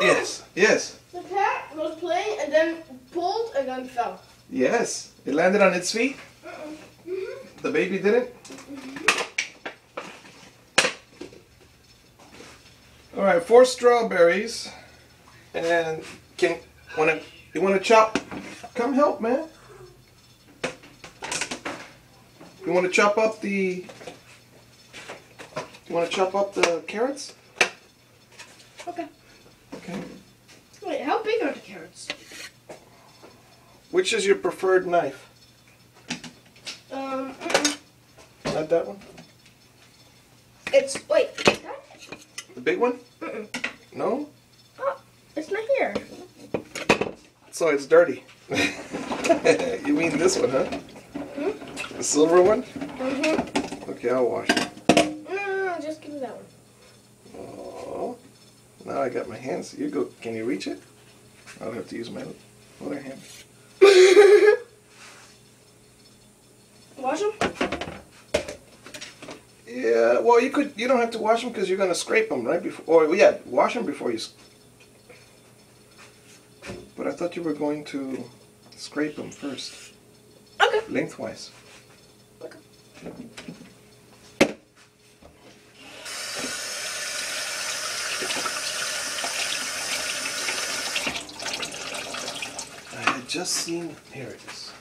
Yes, yes, The cat was playing and then pulled and then fell. yes. It landed on its feet. Mm-hmm. The baby didn't. Mm-hmm. All right, four strawberries, and can wanna you wanna chop? Come help, man. You wanna chop up the? You wanna chop up the carrots? Okay. Okay. Wait, how big are the carrots? Which is your preferred knife? Um, mm-mm. Not that one. it's wait. that? The big one? Mm-mm. No. Oh, it's not here. So it's dirty. you mean this one, huh? The silver one? Mm-hmm. Okay, I'll wash it. No, no, no, just give me that one. Oh, now I got my hands. You go. Can you reach it? I'll have to use my other hand. Wash them. Yeah. Well, you could. You don't have to wash them because you're gonna scrape them right before. Or yeah, wash them before you. But I thought you were going to scrape them first, Okay. lengthwise. Okay. Just seen. Here it is.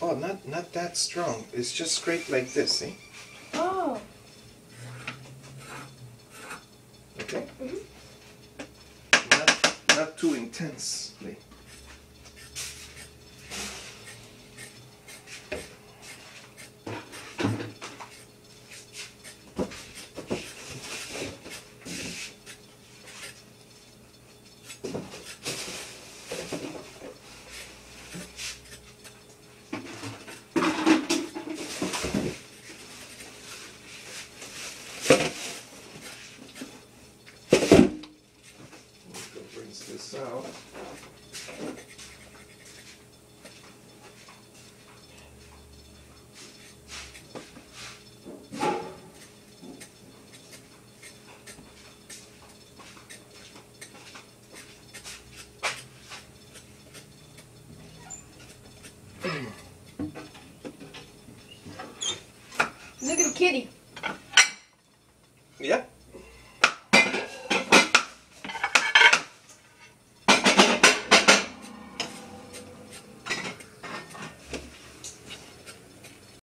Oh, not not that strong. It's just scraped like this. See? Oh. Okay. Mhm. Not not too intensely. Go rinse this out. Look at the kitty. Yeah.